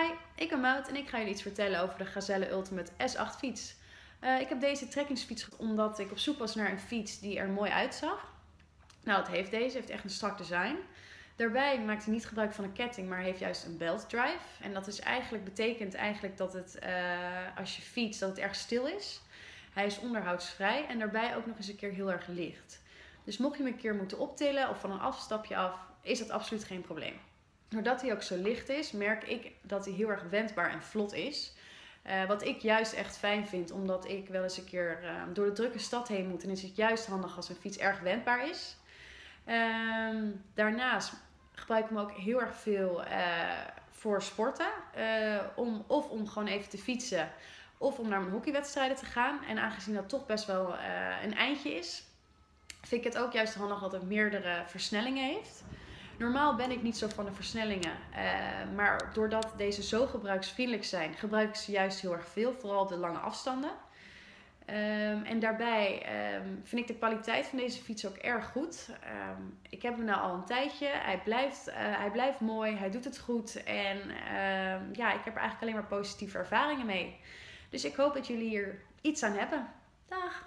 Hi, ik ben Mout en ik ga jullie iets vertellen over de Gazelle Ultimate S8 fiets. Uh, ik heb deze trekkingsfiets omdat ik op zoek was naar een fiets die er mooi uitzag. Nou, dat heeft deze, heeft echt een strak design. Daarbij maakt hij niet gebruik van een ketting, maar heeft juist een belt drive. En dat is eigenlijk, betekent eigenlijk dat het, uh, als je fietst, dat het erg stil is. Hij is onderhoudsvrij en daarbij ook nog eens een keer heel erg licht. Dus mocht je hem een keer moeten optillen of van een afstapje af, is dat absoluut geen probleem doordat hij ook zo licht is, merk ik dat hij heel erg wendbaar en vlot is. Uh, wat ik juist echt fijn vind, omdat ik wel eens een keer uh, door de drukke stad heen moet. En is het juist handig als een fiets erg wendbaar is. Uh, daarnaast gebruik ik hem ook heel erg veel uh, voor sporten. om, of om gewoon even te fietsen. Of om naar mijn hockeywedstrijden te gaan. En aangezien dat toch best wel een eindje is, vind ik het ook juist handig dat het meerdere versnellingen heeft. Normaal ben ik niet zo van de versnellingen. Uh, maar doordat deze zo gebruiksvriendelijk zijn, gebruik ik ze juist heel erg veel. Vooral de lange afstanden. Um, en daarbij um, vind ik de kwaliteit van deze fiets ook erg goed. Um, ik heb hem nou al een tijdje. Hij blijft, uh, hij blijft mooi. Hij doet het goed. En ja, ik heb er eigenlijk alleen maar positieve ervaringen mee. Dus ik hoop dat jullie hier iets aan hebben. Dag!